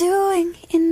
doing in